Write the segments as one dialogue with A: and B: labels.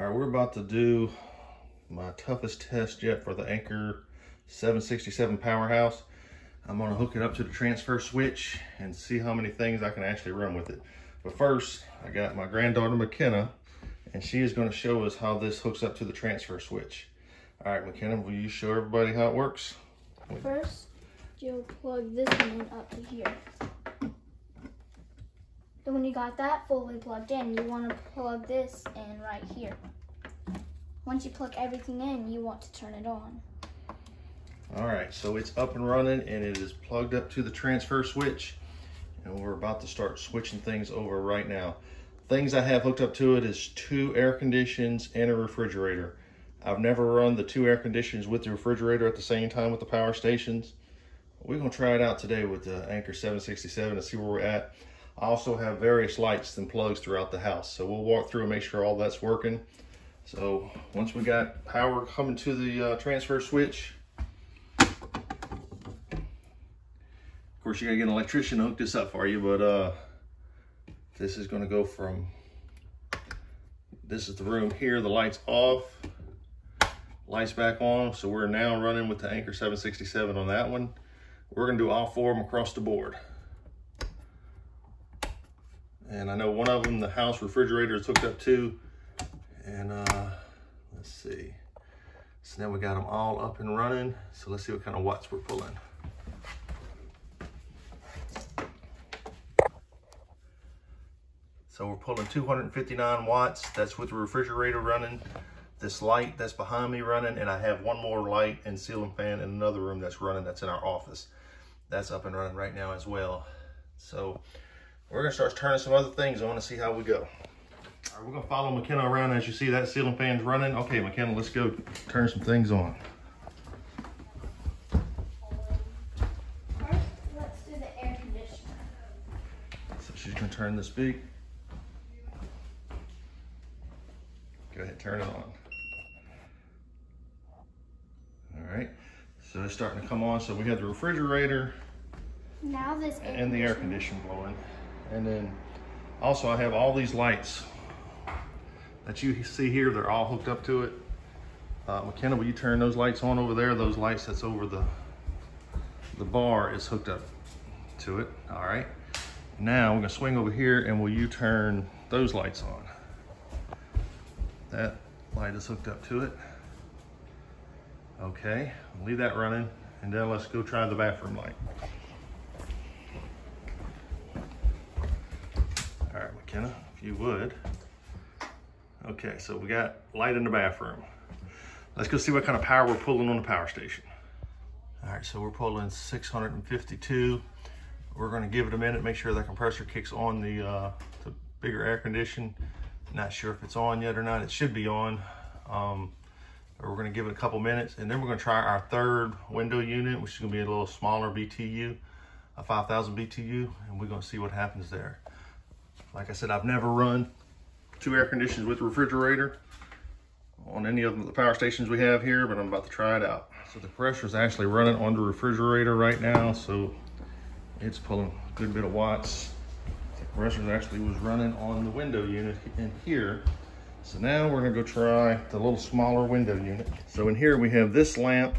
A: All right, we're about to do my toughest test yet for the Anker 767 Powerhouse. I'm gonna hook it up to the transfer switch and see how many things I can actually run with it. But first, I got my granddaughter McKenna, and she is gonna show us how this hooks up to the transfer switch. All right, McKenna, will you show everybody how it works?
B: First, you'll plug this one up to here. Then when you got that fully plugged in, you want to plug this in right here. Once you plug everything in, you want to turn it on.
A: All right, so it's up and running and it is plugged up to the transfer switch. And we're about to start switching things over right now. Things I have hooked up to it is two air conditions and a refrigerator. I've never run the two air conditions with the refrigerator at the same time with the power stations. We're gonna try it out today with the Anker 767 and see where we're at. I also have various lights and plugs throughout the house. So we'll walk through and make sure all that's working. So once we got power coming to the uh, transfer switch, of course you gotta get an electrician to hook this up for you, but uh, this is gonna go from, this is the room here, the lights off, lights back on. So we're now running with the Anker 767 on that one. We're gonna do all four of them across the board. And I know one of them, the house refrigerator is hooked up to. And uh, let's see. So now we got them all up and running. So let's see what kind of watts we're pulling. So we're pulling 259 watts. That's with the refrigerator running. This light that's behind me running, and I have one more light and ceiling fan in another room that's running. That's in our office. That's up and running right now as well. So we're gonna start turning some other things on and see how we go. All right, we're gonna follow McKenna around as you see that ceiling fan's running. Okay, McKenna, let's go turn some things on.
B: First, let's do the air conditioner.
A: So she's gonna turn this big. Go ahead, turn it on. All right, so it's starting to come on. So we have the refrigerator
B: Now this air
A: and the air conditioner blowing. And then also I have all these lights that you see here. They're all hooked up to it. Uh, McKenna, will you turn those lights on over there? Those lights that's over the, the bar is hooked up to it. All right. Now we're gonna swing over here and will you turn those lights on? That light is hooked up to it. Okay, leave that running and then let's go try the bathroom light. All right, McKenna, if you would. Okay, so we got light in the bathroom. Let's go see what kind of power we're pulling on the power station. All right, so we're pulling 652. We're gonna give it a minute, make sure that compressor kicks on the, uh, the bigger air condition. Not sure if it's on yet or not. It should be on. Um, we're gonna give it a couple minutes and then we're gonna try our third window unit, which is gonna be a little smaller BTU, a 5,000 BTU, and we're gonna see what happens there. Like I said, I've never run two air conditioners with refrigerator on any of the power stations we have here, but I'm about to try it out. So the pressure is actually running on the refrigerator right now, so it's pulling a good bit of watts. The pressure actually was running on the window unit in here. So now we're gonna go try the little smaller window unit. So in here we have this lamp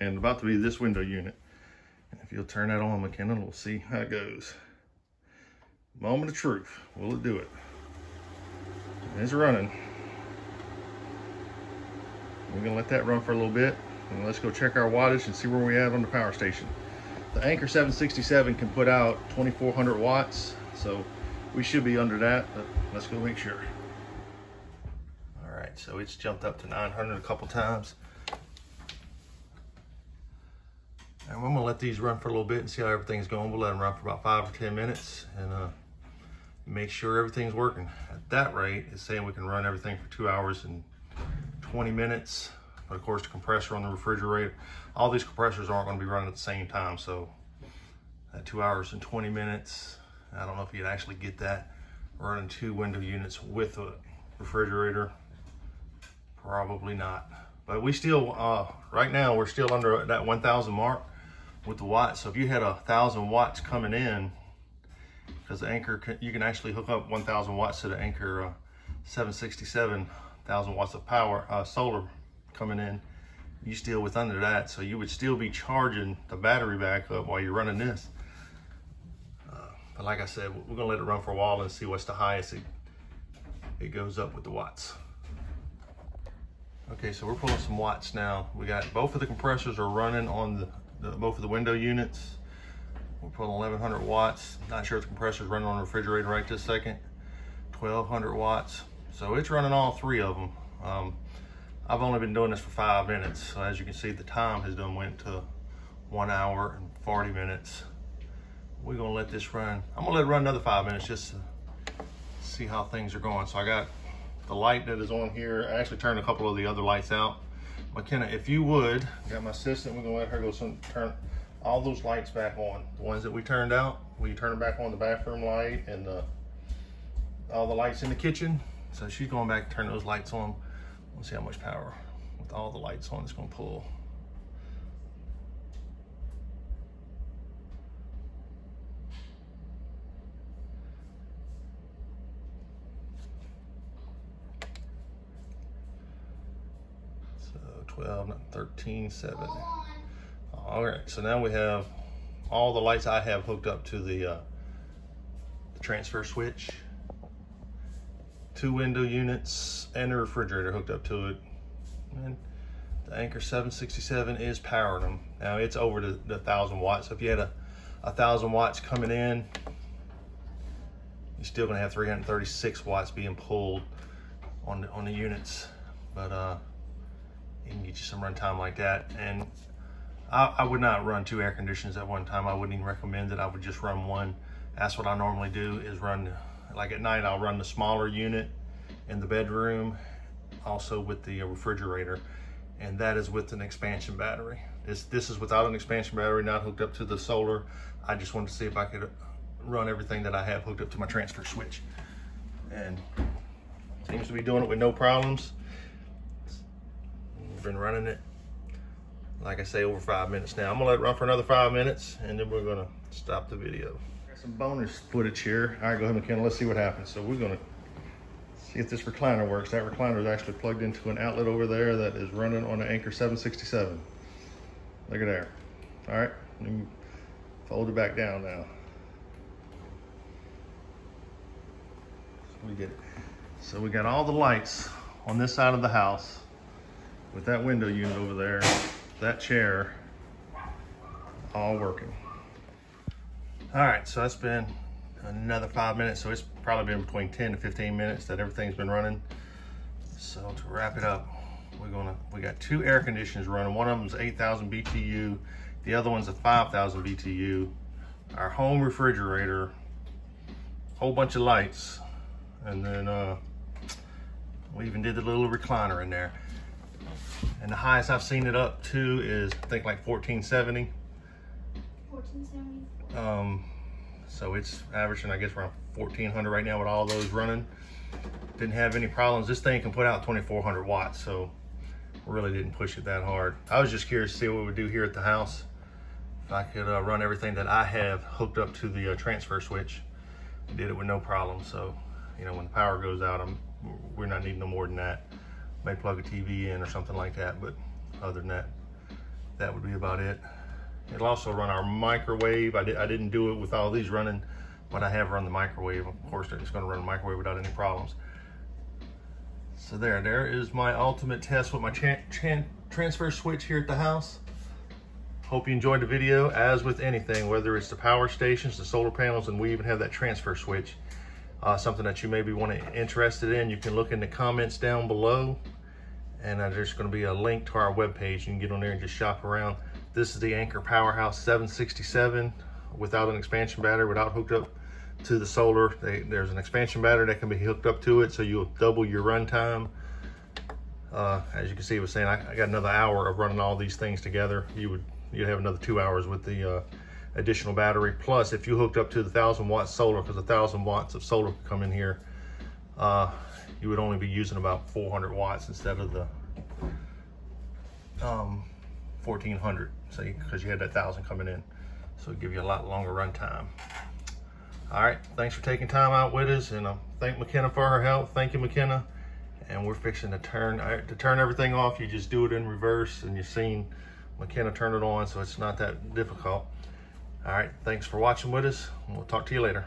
A: and about to be this window unit. And if you'll turn that on, McKenna, we'll see how it goes. Moment of truth. Will it do it? It's running. We're gonna let that run for a little bit. And let's go check our wattage and see where we at on the power station. The Anker 767 can put out 2,400 watts. So we should be under that, but let's go make sure. All right, so it's jumped up to 900 a couple times. And I'm gonna let these run for a little bit and see how everything's going. We'll let them run for about five or 10 minutes and uh, make sure everything's working. At that rate, it's saying we can run everything for two hours and 20 minutes. But of course, the compressor on the refrigerator, all these compressors aren't gonna be running at the same time. So at two hours and 20 minutes, I don't know if you'd actually get that running two window units with a refrigerator. Probably not. But we still, uh, right now, we're still under that 1,000 mark with the watts. So if you had a thousand watts coming in, because the Anker, you can actually hook up 1,000 watts to the Anker uh, 767 thousand watts of power, uh, solar coming in, you still with under that. So you would still be charging the battery back up while you're running this. Uh, but like I said, we're gonna let it run for a while and see what's the highest it, it goes up with the watts. Okay, so we're pulling some watts now. We got both of the compressors are running on the, the both of the window units. We're pulling 1100 watts. Not sure if the compressor's running on the refrigerator right this second. 1200 watts. So it's running all three of them. Um, I've only been doing this for five minutes. So as you can see, the time has done went to one hour and 40 minutes. We're gonna let this run. I'm gonna let it run another five minutes just to see how things are going. So I got the light that is on here. I actually turned a couple of the other lights out. McKenna, if you would, got my assistant, we're gonna let her go some, turn all those lights back on. The ones that we turned out, we turn them back on the bathroom light and the, all the lights in the kitchen. So she's going back to turn those lights on. Let's see how much power with all the lights on it's gonna pull. So 12, 13, 7. All right, so now we have all the lights I have hooked up to the, uh, the transfer switch. Two window units and a refrigerator hooked up to it. And the Anker 767 is powering them. Now it's over the, the 1,000 watts. So if you had a, a 1,000 watts coming in, you're still gonna have 336 watts being pulled on the, on the units. But uh, you can get you some runtime like that. And I, I, would not run two air conditioners at one time. I wouldn't even recommend it. I would just run one. That's what I normally do is run, like at night, I'll run the smaller unit in the bedroom, also with the uh, refrigerator. And that is with an expansion battery. This, this is without an expansion battery, not hooked up to the solar. I just wanted to see if I could run everything that I have hooked up to my transfer switch. And seems to be doing it with no problems. Been running it like I say, over five minutes now. I'm gonna let it run for another five minutes and then we're gonna stop the video. Got some bonus footage here. All right, go ahead, McKenna, let's see what happens. So we're gonna see if this recliner works. That recliner is actually plugged into an outlet over there that is running on an Anker 767. Look at there. All right, let me fold it back down now. We get it. So we got all the lights on this side of the house with that window unit over there that chair all working. All right, so that's been another five minutes. So it's probably been between 10 to 15 minutes that everything's been running. So to wrap it up, we're gonna, we got two air conditioners running. One of them's 8,000 BTU. The other one's a 5,000 BTU. Our home refrigerator, whole bunch of lights. And then uh, we even did the little recliner in there. And the highest I've seen it up to is, I think like 1470.
B: 1470.
A: Um, so it's averaging, I guess, around 1400 right now with all those running. Didn't have any problems. This thing can put out 2400 watts, so really didn't push it that hard. I was just curious to see what we would do here at the house. If I could uh, run everything that I have hooked up to the uh, transfer switch. Did it with no problem. So, you know, when the power goes out, I'm, we're not needing no more than that may plug a TV in or something like that, but other than that, that would be about it. It'll also run our microwave. I, di I didn't do it with all these running, but I have run the microwave. Of course, it's gonna run the microwave without any problems. So there, there is my ultimate test with my transfer switch here at the house. Hope you enjoyed the video. As with anything, whether it's the power stations, the solar panels, and we even have that transfer switch, uh, something that you may be want interested in, you can look in the comments down below and uh, there's going to be a link to our webpage. You can get on there and just shop around. This is the Anker Powerhouse 767 without an expansion battery, without hooked up to the solar. They, there's an expansion battery that can be hooked up to it, so you'll double your runtime. Uh, as you can see, I was saying I, I, got another hour of running all these things together. You would you'd have another two hours with the uh, additional battery. Plus, if you hooked up to the thousand watt solar, because a thousand watts of solar could come in here, uh, you would only be using about 400 watts instead of the um, 1400, so because you, had that thousand coming in. So give you a lot longer run time. All right, thanks for taking time out with us, and uh, thank McKenna for her help. Thank you, McKenna. and we're fixing to turn to turn everything off you just do it in reverse and you've seen McKenna turn it on so it's not that difficult all right thanks for watching with us we'll talk to you later